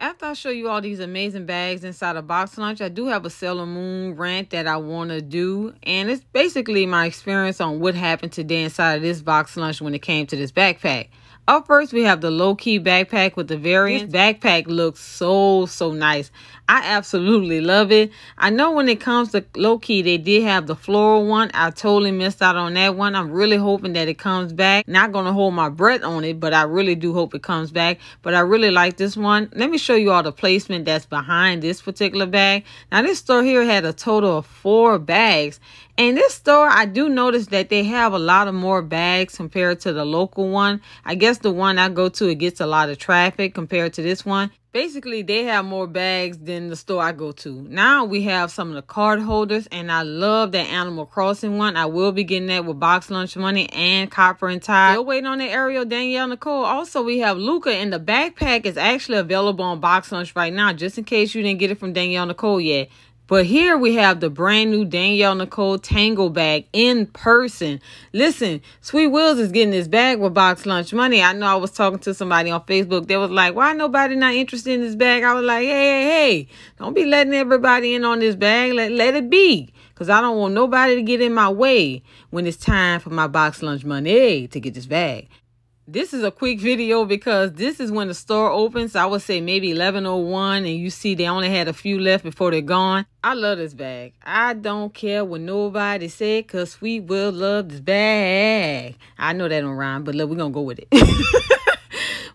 After I show you all these amazing bags inside a box lunch, I do have a Sailor Moon rant that I want to do. And it's basically my experience on what happened today inside of this box lunch when it came to this backpack. Up first, we have the Loki backpack with the variant. This backpack looks so, so nice. I absolutely love it. I know when it comes to Loki, they did have the floral one. I totally missed out on that one. I'm really hoping that it comes back. Not going to hold my breath on it, but I really do hope it comes back. But I really like this one. Let me show you all the placement that's behind this particular bag. Now, this store here had a total of four bags. And this store, I do notice that they have a lot of more bags compared to the local one. I guess the one I go to, it gets a lot of traffic compared to this one. Basically, they have more bags than the store I go to. Now we have some of the card holders, and I love that Animal Crossing one. I will be getting that with box lunch money and copper and tie. Still waiting on the Ariel Danielle Nicole. Also, we have Luca, and the backpack is actually available on box lunch right now, just in case you didn't get it from Danielle Nicole yet. But here we have the brand new Danielle Nicole Tangled bag in person. Listen, Sweet Wheels is getting this bag with box lunch money. I know I was talking to somebody on Facebook. They was like, why nobody not interested in this bag? I was like, hey, hey, hey, don't be letting everybody in on this bag. Let, let it be. Because I don't want nobody to get in my way when it's time for my box lunch money to get this bag this is a quick video because this is when the store opens. I would say maybe 1101 and you see they only had a few left before they're gone. I love this bag. I don't care what nobody said because Sweet Wheels love this bag. I know that don't rhyme, but look, we're going to go with it.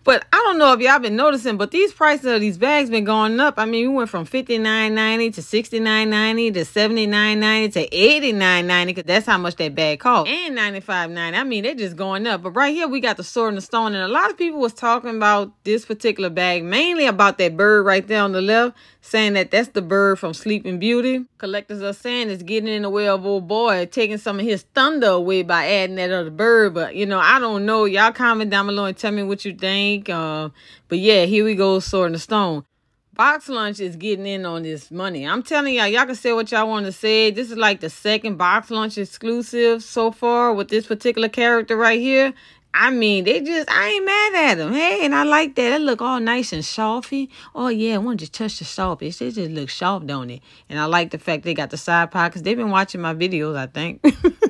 But I don't know if y'all been noticing, but these prices of these bags been going up. I mean, we went from fifty nine ninety to sixty nine ninety to seventy nine ninety to eighty nine ninety because that's how much that bag cost. And ninety five ninety. I mean, they're just going up. But right here, we got the sword and the stone, and a lot of people was talking about this particular bag, mainly about that bird right there on the left saying that that's the bird from Sleeping Beauty. Collectors are saying it's getting in the way of old boy, taking some of his thunder away by adding that other bird. But, you know, I don't know. Y'all comment down below and tell me what you think. Uh, but, yeah, here we go, Sword the Stone. Box Lunch is getting in on this money. I'm telling y'all, y'all can say what y'all want to say. This is like the second Box Lunch exclusive so far with this particular character right here. I mean, they just, I ain't mad at them. Hey, and I like that. It look all nice and softy. Oh, yeah, I want to touch the soft. It just look soft, don't it? And I like the fact they got the side pockets. They've been watching my videos, I think.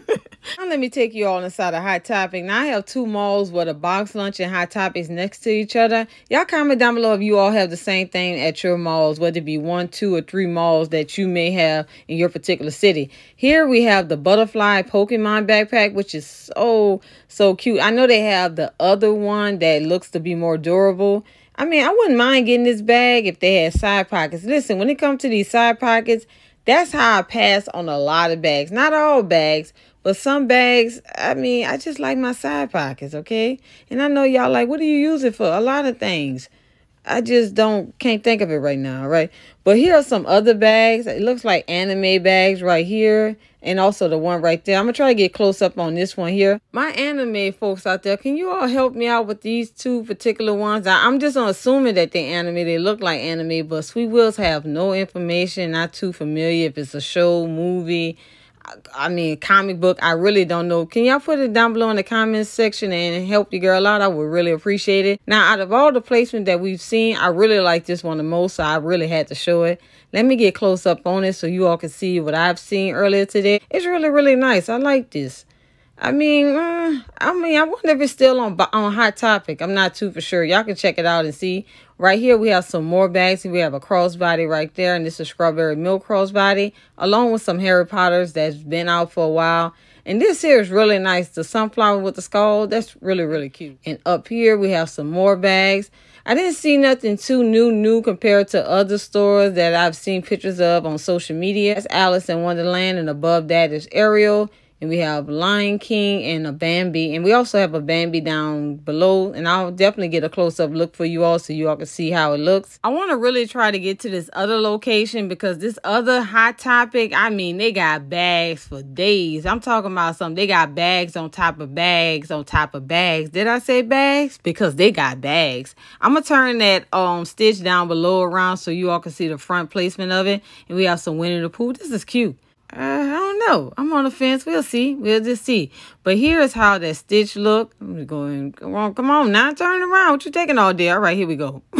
Now let me take you all inside a Hot Topic. Now I have two malls with a box lunch and Hot Topics next to each other. Y'all comment down below if you all have the same thing at your malls, whether it be one, two, or three malls that you may have in your particular city. Here we have the Butterfly Pokemon backpack, which is so, so cute. I know they have the other one that looks to be more durable. I mean, I wouldn't mind getting this bag if they had side pockets. Listen, when it comes to these side pockets, that's how I pass on a lot of bags. Not all bags, but some bags, I mean, I just like my side pockets, okay? And I know y'all like, what do you use it for? A lot of things. I just don't, can't think of it right now, right? But here are some other bags. It looks like anime bags right here. And also the one right there. I'm going to try to get close up on this one here. My anime folks out there, can you all help me out with these two particular ones? I, am just assuming that they're anime. They look like anime, but Sweet Wheels have no information. Not too familiar if it's a show, movie, I mean, comic book. I really don't know. Can y'all put it down below in the comments section and help the girl out? I would really appreciate it. Now, out of all the placements that we've seen, I really like this one the most. So I really had to show it. Let me get close up on it so you all can see what I've seen earlier today. It's really, really nice. I like this. I mean, uh, I mean, I wonder if it's still on on Hot Topic. I'm not too for sure. Y'all can check it out and see. Right here, we have some more bags. We have a crossbody right there, and this is strawberry milk crossbody, along with some Harry Potters that's been out for a while. And this here is really nice. The sunflower with the skull, that's really, really cute. And up here, we have some more bags. I didn't see nothing too new, new compared to other stores that I've seen pictures of on social media. That's Alice in Wonderland, and above that is Ariel and we have Lion King and a Bambi. And we also have a Bambi down below. And I'll definitely get a close-up look for you all so you all can see how it looks. I want to really try to get to this other location because this other hot topic, I mean, they got bags for days. I'm talking about something. They got bags on top of bags on top of bags. Did I say bags? Because they got bags. I'm going to turn that um stitch down below around so you all can see the front placement of it. And we have some Winnie the Pooh. This is cute. Uh, I don't know. I'm on the fence. We'll see. We'll just see. But here's how that stitch look. I'm going, come on, come on now. Turn around. What you taking all day? All right, here we go.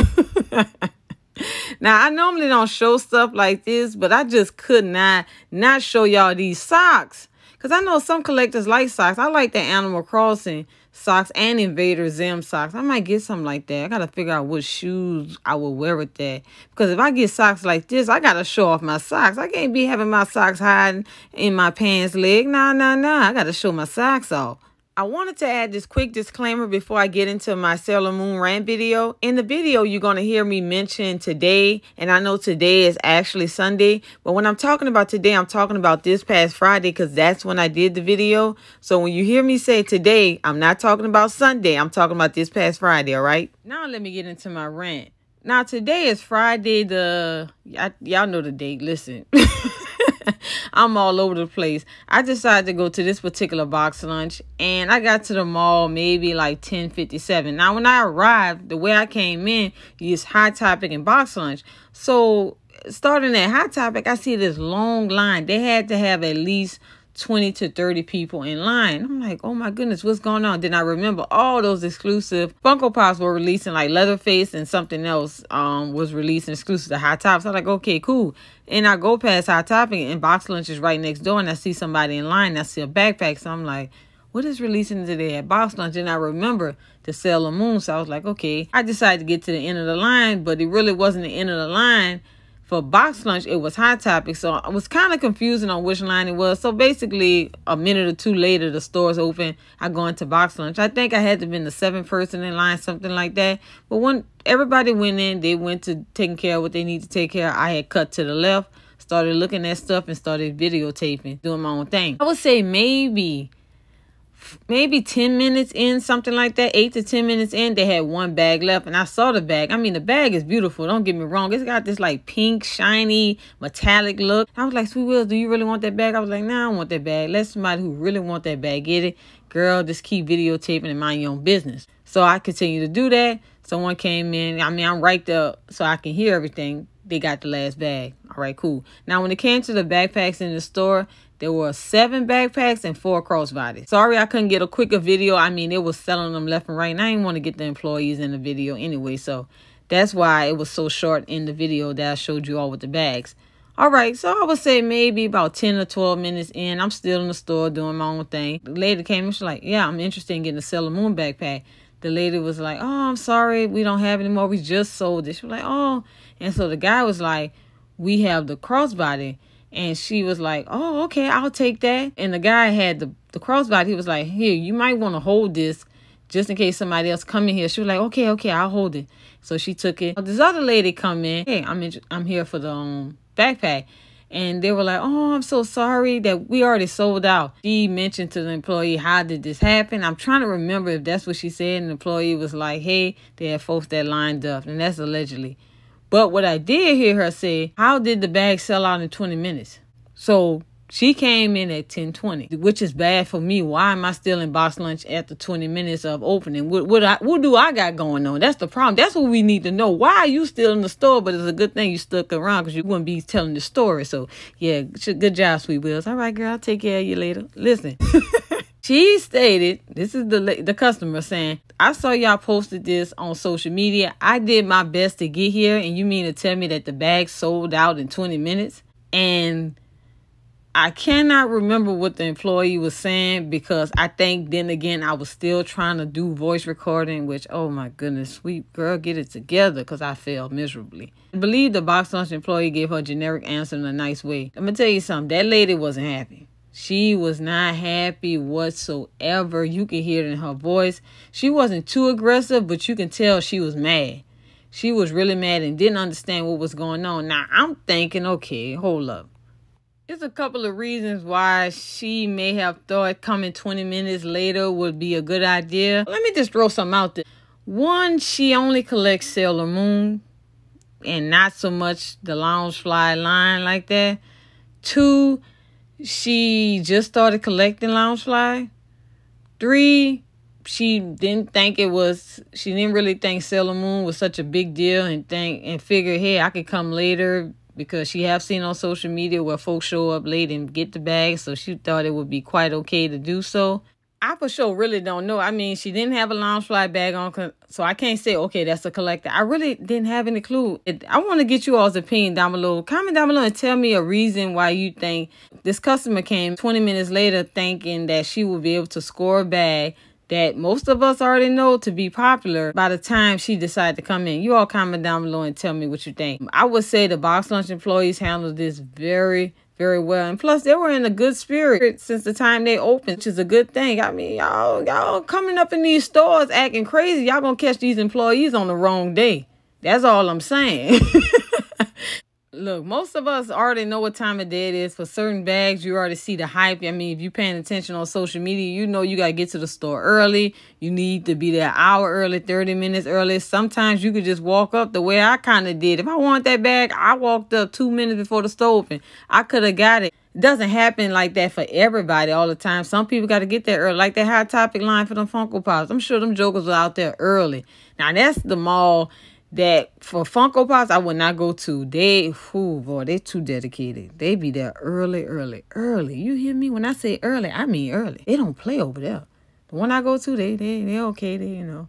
Now, I normally don't show stuff like this, but I just could not not show y'all these socks. Because I know some collectors like socks. I like the Animal Crossing socks and Invader Zim socks. I might get something like that. I got to figure out what shoes I will wear with that. Because if I get socks like this, I got to show off my socks. I can't be having my socks hiding in my pants leg. Nah, nah, nah. I got to show my socks off. I wanted to add this quick disclaimer before I get into my Sailor Moon rant video. In the video, you're going to hear me mention today, and I know today is actually Sunday, but when I'm talking about today, I'm talking about this past Friday because that's when I did the video. So when you hear me say today, I'm not talking about Sunday. I'm talking about this past Friday, all right? Now let me get into my rant. Now today is Friday the... Y'all know the date. Listen. I'm all over the place. I decided to go to this particular box lunch and I got to the mall maybe like 1057. Now when I arrived, the way I came in is Hot Topic and box lunch. So starting at Hot Topic, I see this long line. They had to have at least 20 to 30 people in line. I'm like, oh my goodness, what's going on? Then I remember all those exclusive Funko Pops were releasing like Leatherface and something else um was releasing exclusive to Hot Tops. So I'm like, okay, cool. And I go past Hot Topic and Box Lunch is right next door and I see somebody in line. I see a backpack. So I'm like, what is releasing today at Box Lunch? And I remember the Sailor Moon. So I was like, okay. I decided to get to the end of the line, but it really wasn't the end of the line for box lunch, it was Hot Topic. So I was kind of confusing on which line it was. So basically, a minute or two later, the store's open. I go into box lunch. I think I had to been the seventh person in line, something like that. But when everybody went in, they went to taking care of what they need to take care of. I had cut to the left, started looking at stuff, and started videotaping, doing my own thing. I would say maybe maybe 10 minutes in, something like that, 8 to 10 minutes in, they had one bag left. And I saw the bag. I mean, the bag is beautiful. Don't get me wrong. It's got this like pink, shiny, metallic look. I was like, Sweet Wheels, do you really want that bag? I was like, nah, I don't want that bag. Let somebody who really want that bag get it. Girl, just keep videotaping and mind your own business. So I continue to do that. Someone came in. I mean, I'm right there so I can hear everything. They got the last bag. All right, cool. Now, when it came to the backpacks in the store, there were seven backpacks and four crossbodies. Sorry I couldn't get a quicker video. I mean, it was selling them left and right. And I didn't want to get the employees in the video anyway. So that's why it was so short in the video that I showed you all with the bags. All right, so I would say maybe about 10 or 12 minutes in, I'm still in the store doing my own thing. The lady came and she's like, yeah, I'm interested in getting a Sailor Moon backpack. The lady was like, oh, I'm sorry, we don't have anymore. We just sold it. She was like, oh. And so the guy was like, we have the crossbody. And she was like, Oh, okay, I'll take that. And the guy had the, the crossbody. He was like, Here, you might want to hold this just in case somebody else come in here. She was like, Okay, okay, I'll hold it. So she took it. This other lady come in. Hey, I'm in, I'm here for the um, backpack. And they were like, Oh, I'm so sorry that we already sold out. She mentioned to the employee, How did this happen? I'm trying to remember if that's what she said. And the employee was like, Hey, they had folks that lined up. And that's allegedly. But what I did hear her say, how did the bag sell out in 20 minutes? So she came in at 10:20, which is bad for me. Why am I still in box lunch after 20 minutes of opening? What what I, what do I got going on? That's the problem. That's what we need to know. Why are you still in the store? But it's a good thing you stuck around because you wouldn't be telling the story. So yeah, good job, Sweet Wheels. All right, girl, I'll take care of you later. Listen. She stated, this is the the customer saying, I saw y'all posted this on social media. I did my best to get here, and you mean to tell me that the bag sold out in 20 minutes? And I cannot remember what the employee was saying because I think then again I was still trying to do voice recording, which oh my goodness, sweet girl, get it together because I failed miserably. I believe the box lunch employee gave her a generic answer in a nice way. I'm gonna tell you something, that lady wasn't happy. She was not happy whatsoever. You can hear it in her voice. She wasn't too aggressive, but you can tell she was mad. She was really mad and didn't understand what was going on. Now, I'm thinking, okay, hold up. There's a couple of reasons why she may have thought coming 20 minutes later would be a good idea. Let me just throw something out there. One, she only collects Sailor Moon and not so much the Loungefly line like that. Two, she just started collecting Loungefly. Three, she didn't think it was she didn't really think Sailor Moon was such a big deal and think and figure, hey, I could come later because she have seen on social media where folks show up late and get the bag, so she thought it would be quite okay to do so. I for sure really don't know. I mean, she didn't have a Loungefly bag on, so I can't say, okay, that's a collector. I really didn't have any clue. It, I want to get you all's opinion down below. Comment down below and tell me a reason why you think this customer came 20 minutes later thinking that she would be able to score a bag that most of us already know to be popular by the time she decided to come in. You all comment down below and tell me what you think. I would say the box lunch employees handled this very, very well. And plus, they were in a good spirit since the time they opened, which is a good thing. I mean, y'all, y'all coming up in these stores acting crazy. Y'all gonna catch these employees on the wrong day. That's all I'm saying. Look, most of us already know what time of day it is. For certain bags, you already see the hype. I mean, if you're paying attention on social media, you know you got to get to the store early. You need to be there hour early, 30 minutes early. Sometimes you could just walk up the way I kind of did. If I want that bag, I walked up two minutes before the store opened. I could have got it. It doesn't happen like that for everybody all the time. Some people got to get there early. Like that Hot Topic line for them Funko Pops. I'm sure them jokers were out there early. Now, that's the mall that for Funko Pops I would not go to. They, who boy, they too dedicated. They be there early, early, early. You hear me? When I say early, I mean early. They don't play over there. The one I go to, they they they okay. They you know,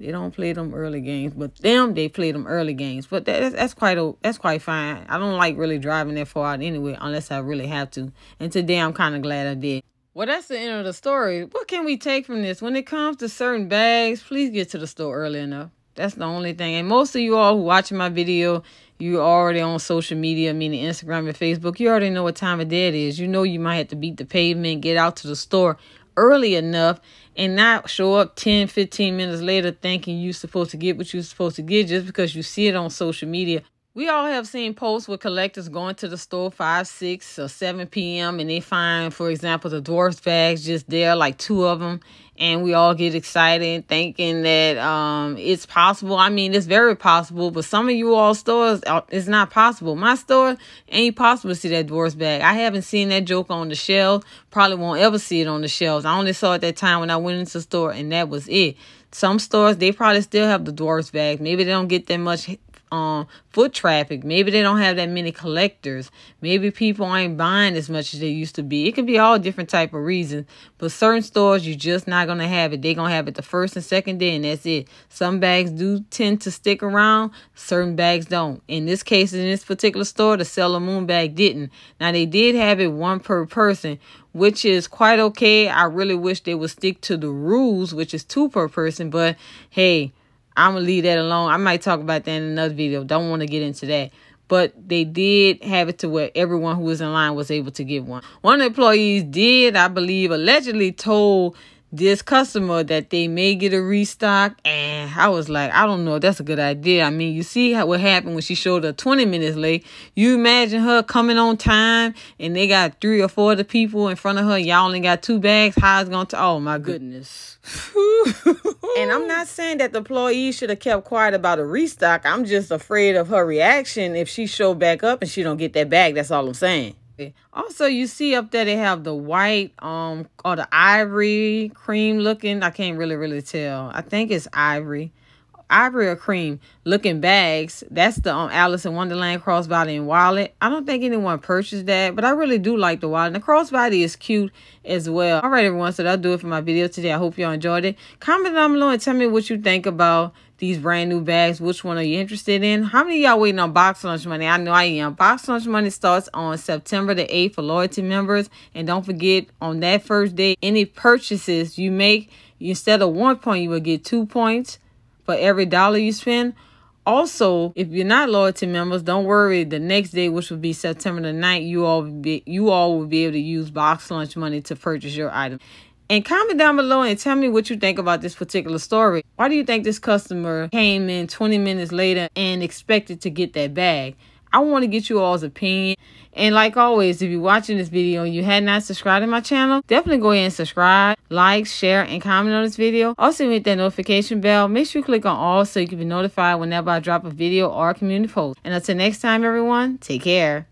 they don't play them early games. But them, they play them early games. But that's that's quite a that's quite fine. I don't like really driving that far out anyway, unless I really have to. And today I'm kind of glad I did. Well, that's the end of the story. What can we take from this? When it comes to certain bags, please get to the store early enough. That's the only thing. And most of you all who watching my video, you already on social media, meaning Instagram and Facebook. You already know what time of day it is. You know you might have to beat the pavement, get out to the store early enough and not show up 10, 15 minutes later thinking you're supposed to get what you're supposed to get just because you see it on social media. We all have seen posts with collectors going to the store 5, 6, or 7 p.m. and they find, for example, the dwarfs bags just there, like two of them, and we all get excited thinking that um, it's possible. I mean, it's very possible, but some of you all stores, uh, it's not possible. My store ain't possible to see that dwarf bag. I haven't seen that joke on the shelf. Probably won't ever see it on the shelves. I only saw it that time when I went into the store, and that was it. Some stores, they probably still have the dwarfs bag. Maybe they don't get that much um foot traffic. Maybe they don't have that many collectors. Maybe people ain't buying as much as they used to be. It could be all different type of reasons. But certain stores you're just not gonna have it. They're gonna have it the first and second day and that's it. Some bags do tend to stick around, certain bags don't. In this case, in this particular store, the Sailor Moon bag didn't. Now they did have it one per person, which is quite okay. I really wish they would stick to the rules, which is two per person, but hey, I'm gonna leave that alone. I might talk about that in another video. Don't want to get into that. But they did have it to where everyone who was in line was able to get one. One of the employees did, I believe, allegedly told this customer that they may get a restock and I was like I don't know that's a good idea. I mean you see how what happened when she showed up 20 minutes late. You imagine her coming on time and they got three or four of the people in front of her. Y'all only got two bags. How it's gonna oh my goodness. And I'm not saying that the employee should have kept quiet about a restock. I'm just afraid of her reaction if she show back up and she don't get that bag. That's all I'm saying also, you see up there they have the white um or the ivory cream looking. I can't really really tell. I think it's ivory. Ivory or cream looking bags. That's the um, Alice in Wonderland crossbody and wallet. I don't think anyone purchased that, but I really do like the wallet. And the crossbody is cute as well. All right, everyone. So that'll do it for my video today. I hope y'all enjoyed it. Comment down below and tell me what you think about these brand new bags. Which one are you interested in? How many y'all waiting on box lunch money? I know I am. Box lunch money starts on September the 8th for loyalty members. And don't forget, on that first day, any purchases you make, instead of one point, you will get two points for every dollar you spend. Also, if you're not loyalty members, don't worry. The next day, which will be September the 9th, you all be you all will be able to use box lunch money to purchase your item. And comment down below and tell me what you think about this particular story. Why do you think this customer came in 20 minutes later and expected to get that bag? I want to get you all's opinion. And like always, if you're watching this video and you had not subscribed to my channel, definitely go ahead and subscribe, like, share, and comment on this video. Also, hit that notification bell. Make sure you click on all so you can be notified whenever I drop a video or a community post. And until next time, everyone, take care.